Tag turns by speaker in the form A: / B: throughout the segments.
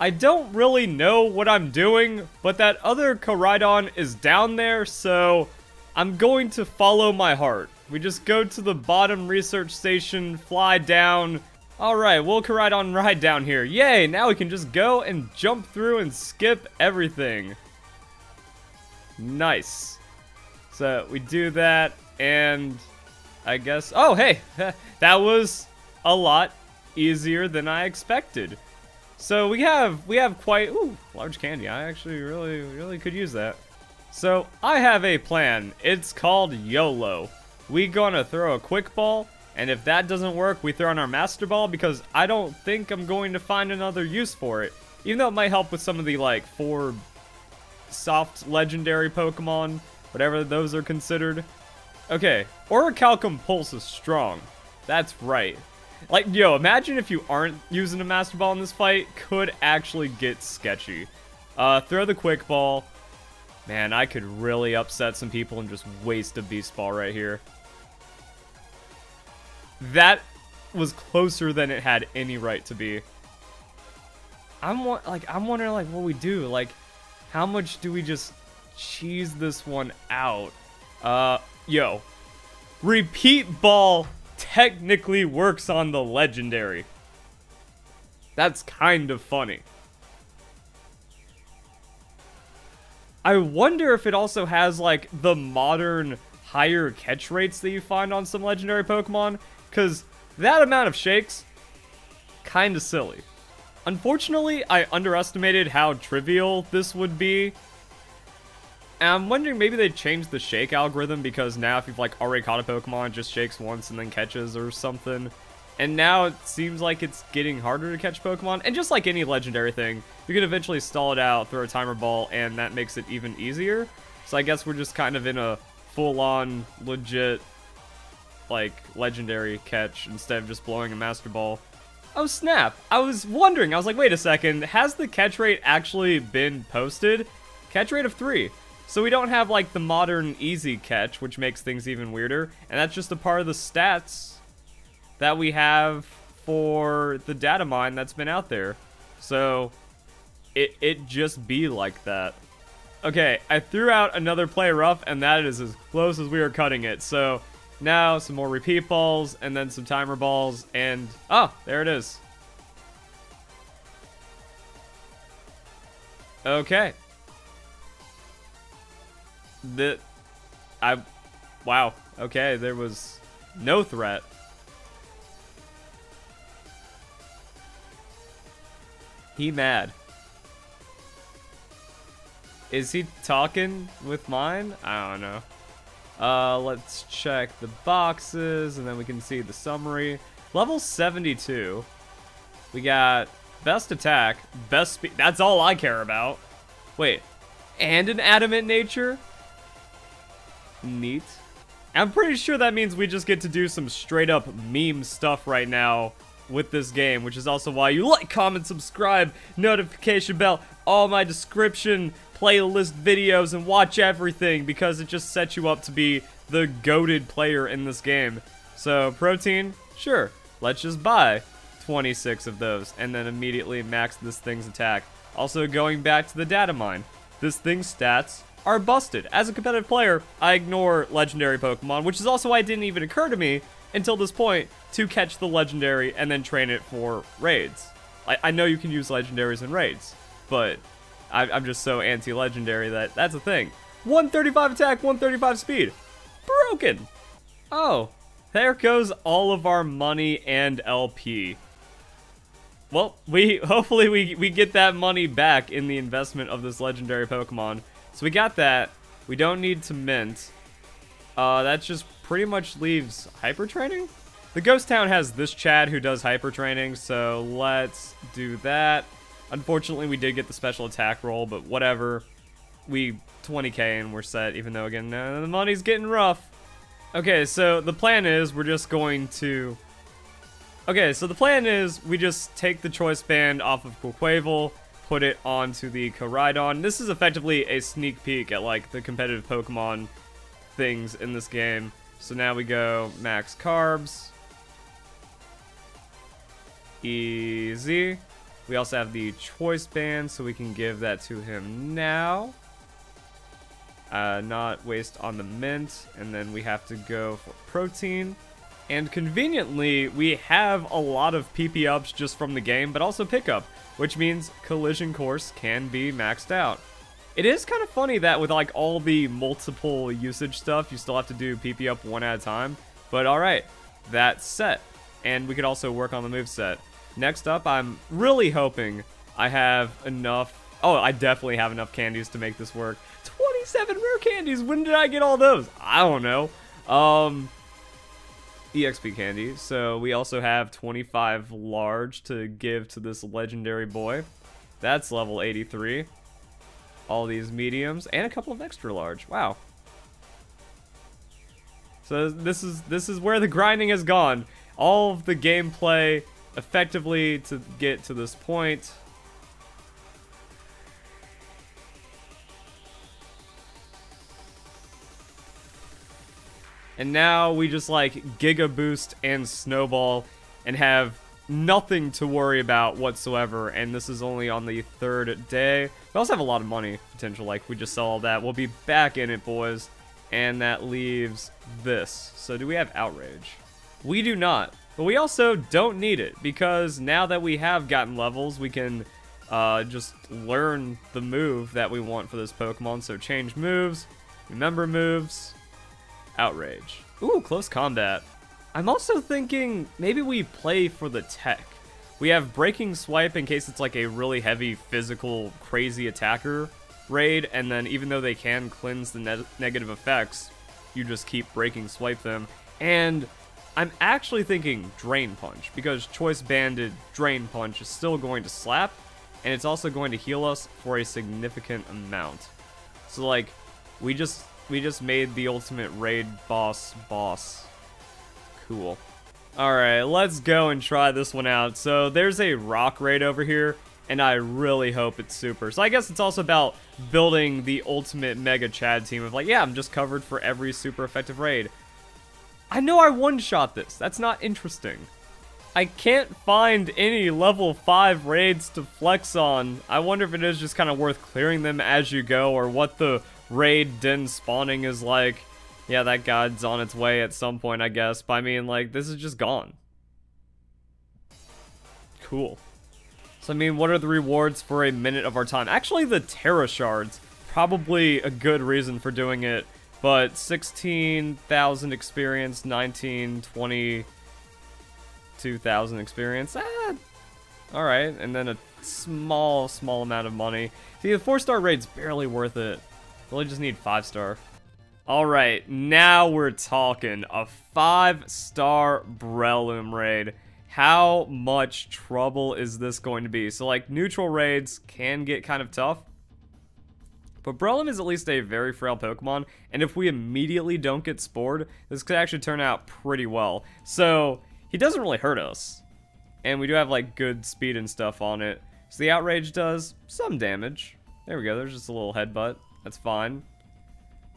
A: I don't really know what I'm doing, but that other Koraidon is down there, so I'm going to follow my heart. We just go to the bottom research station, fly down. Alright, we'll Koraidon ride down here. Yay, now we can just go and jump through and skip everything. Nice. So we do that, and I guess... Oh, hey! that was a lot easier than I expected. So we have we have quite ooh large candy. I actually really really could use that. So I have a plan. It's called YOLO. We gonna throw a quick ball, and if that doesn't work, we throw in our master ball because I don't think I'm going to find another use for it. Even though it might help with some of the like four soft legendary Pokemon, whatever those are considered. Okay, Orichalcum Pulse is strong. That's right. Like, yo, imagine if you aren't using a Master Ball in this fight. Could actually get sketchy. Uh, throw the Quick Ball. Man, I could really upset some people and just waste a Beast Ball right here. That was closer than it had any right to be. I'm like I'm wondering like what we do. Like, how much do we just cheese this one out? Uh, yo, repeat ball technically works on the legendary. That's kind of funny. I wonder if it also has, like, the modern higher catch rates that you find on some legendary Pokemon, because that amount of shakes, kind of silly. Unfortunately, I underestimated how trivial this would be and I'm wondering maybe they changed the shake algorithm because now if you've like already caught a Pokemon, it just shakes once and then catches or something. And now it seems like it's getting harder to catch Pokemon. And just like any legendary thing, you can eventually stall it out, throw a timer ball, and that makes it even easier. So I guess we're just kind of in a full-on, legit, like, legendary catch instead of just blowing a Master Ball. Oh snap, I was wondering, I was like, wait a second, has the catch rate actually been posted? Catch rate of 3. So we don't have like the modern easy catch, which makes things even weirder. And that's just a part of the stats that we have for the data mine that's been out there. So it, it just be like that. Okay, I threw out another play rough, and that is as close as we are cutting it. So now some more repeat balls, and then some timer balls, and... Oh, there it is. Okay the I wow. Okay, there was no threat. He mad. Is he talking with mine? I don't know. Uh, let's check the boxes, and then we can see the summary. Level 72. We got best attack, best speed. That's all I care about. Wait, and an adamant nature? Neat. I'm pretty sure that means we just get to do some straight up meme stuff right now with this game, which is also why you like, comment, subscribe, notification bell, all my description, playlist videos, and watch everything because it just sets you up to be the goaded player in this game. So, protein, sure, let's just buy 26 of those and then immediately max this thing's attack. Also, going back to the data mine, this thing's stats are busted. As a competitive player, I ignore legendary Pokemon, which is also why it didn't even occur to me until this point to catch the legendary and then train it for raids. I, I know you can use legendaries in raids, but I, I'm just so anti-legendary that that's a thing. 135 attack, 135 speed. Broken. Oh, there goes all of our money and LP. Well, we hopefully we, we get that money back in the investment of this legendary Pokemon. So we got that. We don't need to mint. Uh, that just pretty much leaves hyper training. The ghost town has this Chad who does hyper training, so let's do that. Unfortunately, we did get the special attack roll, but whatever. We 20k and we're set, even though, again, uh, the money's getting rough. Okay, so the plan is we're just going to... Okay, so the plan is we just take the choice band off of Quaquaval, put it onto the Koraidon. This is effectively a sneak peek at like the competitive Pokemon things in this game. So now we go max carbs. Easy. We also have the choice band, so we can give that to him now. Uh, not waste on the mint, and then we have to go for protein. And conveniently, we have a lot of PP ups just from the game, but also pickup, which means collision course can be maxed out. It is kind of funny that with like all the multiple usage stuff, you still have to do PP up one at a time. But alright, that's set. And we could also work on the move set. Next up, I'm really hoping I have enough... Oh, I definitely have enough candies to make this work. 27 rare candies! When did I get all those? I don't know. Um, EXP candy. So we also have 25 large to give to this legendary boy. That's level 83. All these mediums and a couple of extra large. Wow. So this is this is where the grinding has gone. All of the gameplay effectively to get to this point. And now we just like Giga Boost and Snowball and have nothing to worry about whatsoever. And this is only on the third day. We also have a lot of money potential. Like we just sell all that. We'll be back in it, boys. And that leaves this. So do we have Outrage? We do not. But we also don't need it because now that we have gotten levels, we can uh, just learn the move that we want for this Pokemon. So change moves, remember moves, Outrage. Ooh, close combat. I'm also thinking maybe we play for the tech. We have Breaking Swipe in case it's like a really heavy physical crazy attacker raid, and then even though they can cleanse the ne negative effects, you just keep Breaking Swipe them. And I'm actually thinking Drain Punch, because Choice Banded Drain Punch is still going to slap, and it's also going to heal us for a significant amount. So like, we just we just made the ultimate raid boss boss. Cool. Alright, let's go and try this one out. So there's a rock raid over here, and I really hope it's super. So I guess it's also about building the ultimate Mega Chad team of like, yeah, I'm just covered for every super effective raid. I know I one-shot this. That's not interesting. I can't find any level 5 raids to flex on. I wonder if it is just kind of worth clearing them as you go, or what the raid den spawning is like, yeah, that god's on its way at some point, I guess. But I mean, like, this is just gone. Cool. So, I mean, what are the rewards for a minute of our time? Actually, the Tera Shards. Probably a good reason for doing it. But 16,000 experience, 19, 20, 2,000 experience. Ah, Alright, and then a small, small amount of money. See, the 4-star raid's barely worth it. Really just need five star. All right, now we're talking. A five star Breloom raid. How much trouble is this going to be? So like neutral raids can get kind of tough. But Breloom is at least a very frail Pokemon, and if we immediately don't get Spored, this could actually turn out pretty well. So, he doesn't really hurt us. And we do have, like, good speed and stuff on it. So the Outrage does some damage. There we go, there's just a little headbutt. That's fine.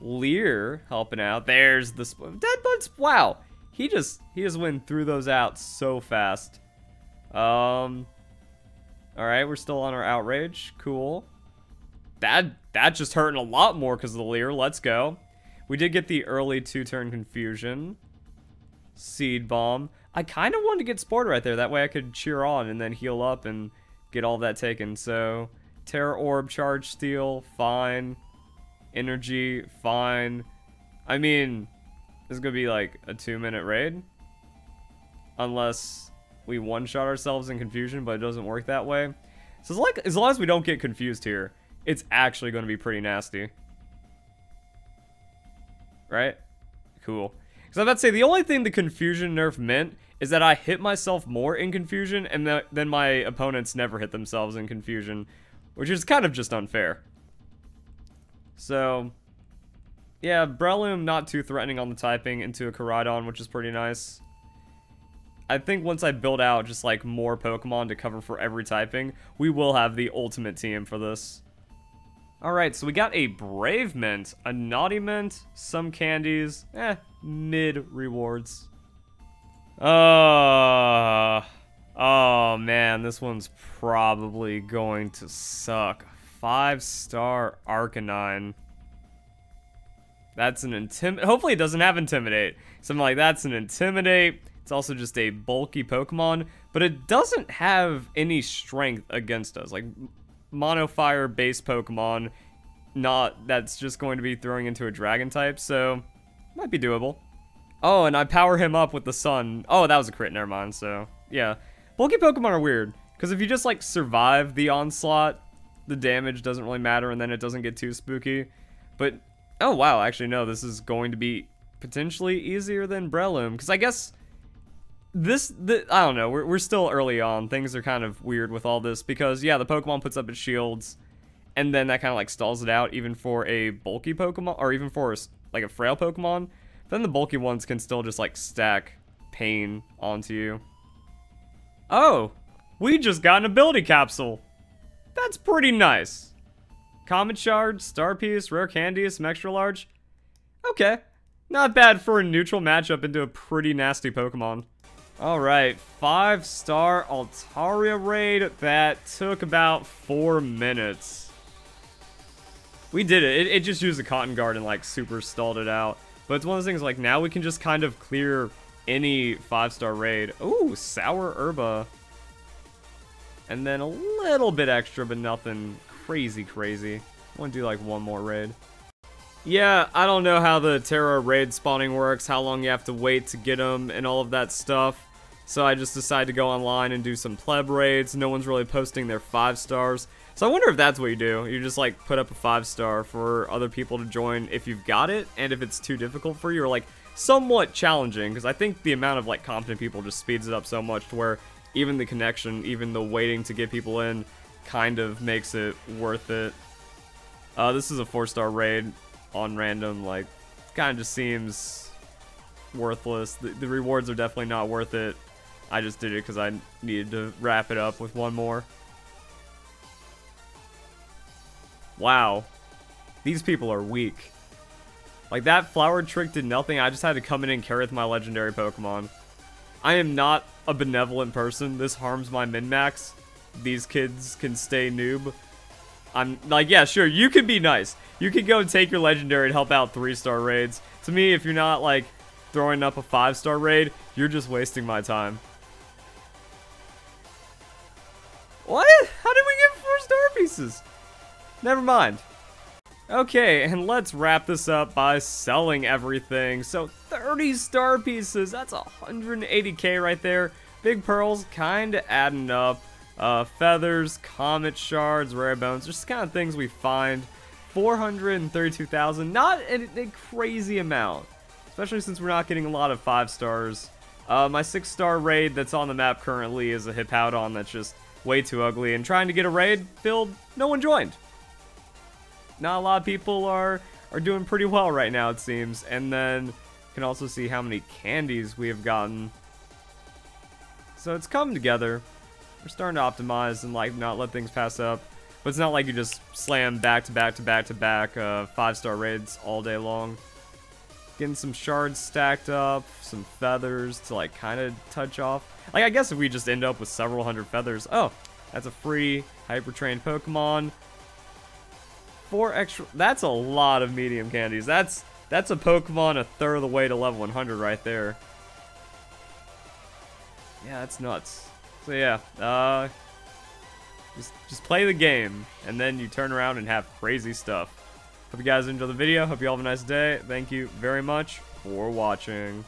A: Leer helping out. There's the Deadbuds. Wow, he just he just went through those out so fast. Um. All right, we're still on our outrage. Cool. That that just hurting a lot more because of the Leer. Let's go. We did get the early two-turn confusion. Seed bomb. I kind of wanted to get Spored right there. That way I could cheer on and then heal up and get all that taken. So, Tera Orb, Charge Steel, fine energy, fine. I mean, this is going to be like a two minute raid. Unless we one-shot ourselves in confusion, but it doesn't work that way. So like, as long as we don't get confused here, it's actually going to be pretty nasty. Right? Cool. Because about to say, the only thing the confusion nerf meant is that I hit myself more in confusion, and then my opponents never hit themselves in confusion, which is kind of just unfair. So, yeah, Breloom not too threatening on the typing into a Koraidon, which is pretty nice. I think once I build out just like more Pokemon to cover for every typing, we will have the ultimate team for this. Alright, so we got a Brave Mint, a Naughty Mint, some candies, eh, mid rewards. Uh, Oh man, this one's probably going to suck. Five star Arcanine. That's an intimidate. Hopefully it doesn't have intimidate. Something like that's an intimidate. It's also just a bulky Pokemon, but it doesn't have any strength against us. Like mono fire base Pokemon, not that's just going to be throwing into a dragon type, so might be doable. Oh, and I power him up with the sun. Oh, that was a crit, never mind, so yeah. Bulky Pokemon are weird, because if you just like survive the onslaught, the damage doesn't really matter and then it doesn't get too spooky. But, oh wow, actually no, this is going to be potentially easier than Breloom, because I guess this, I don't know, we're, we're still early on. Things are kind of weird with all this, because yeah, the Pokemon puts up its shields, and then that kind of like stalls it out, even for a bulky Pokemon, or even for like a frail Pokemon. Then the bulky ones can still just like stack pain onto you. Oh, we just got an ability capsule. That's pretty nice. Comet Shard, Star Piece, Rare Candy, some extra large. Okay, not bad for a neutral matchup into a pretty nasty Pokemon. Alright, five star Altaria raid. That took about four minutes. We did it. it. It just used a Cotton Guard and like super stalled it out. But it's one of those things like now we can just kind of clear any five star raid. Ooh, Sour Herba. And then a little bit extra, but nothing crazy crazy. I want to do like one more raid. Yeah, I don't know how the Tera raid spawning works, how long you have to wait to get them, and all of that stuff. So I just decided to go online and do some pleb raids. No one's really posting their 5 stars. So I wonder if that's what you do. You just like put up a 5 star for other people to join if you've got it, and if it's too difficult for you, or like somewhat challenging. Because I think the amount of like competent people just speeds it up so much to where even the connection, even the waiting to get people in, kind of makes it worth it. Uh, this is a four-star raid on random, like, kind of just seems worthless. The, the rewards are definitely not worth it. I just did it because I needed to wrap it up with one more. Wow. These people are weak. Like, that flower trick did nothing. I just had to come in and carry with my legendary Pokemon. I am not a benevolent person. This harms my min-max. These kids can stay noob. I'm like, yeah, sure, you can be nice. You can go and take your legendary and help out three-star raids. To me, if you're not, like, throwing up a five-star raid, you're just wasting my time. What? How did we get four star pieces? Never mind. Okay, and let's wrap this up by selling everything. So 30 star pieces, that's 180k right there. Big pearls, kinda adding up. Uh, feathers, comet shards, rare bones, just kind of things we find. 432,000, not a, a, crazy amount, especially since we're not getting a lot of 5 stars. Uh, my 6 star raid that's on the map currently is a Hippowdon that's just way too ugly, and trying to get a raid filled, no one joined not a lot of people are are doing pretty well right now, it seems. And then you can also see how many candies we have gotten. So it's come together. We're starting to optimize and like not let things pass up. But it's not like you just slam back to back to back to back uh, five star raids all day long. Getting some shards stacked up, some feathers to like kind of touch off. Like I guess if we just end up with several hundred feathers. Oh, that's a free hyper trained Pokemon four extra. That's a lot of medium candies. That's that's a Pokemon a third of the way to level 100 right there. Yeah, that's nuts. So yeah, uh, just just play the game, and then you turn around and have crazy stuff. Hope you guys enjoy the video. Hope you all have a nice day. Thank you very much for watching.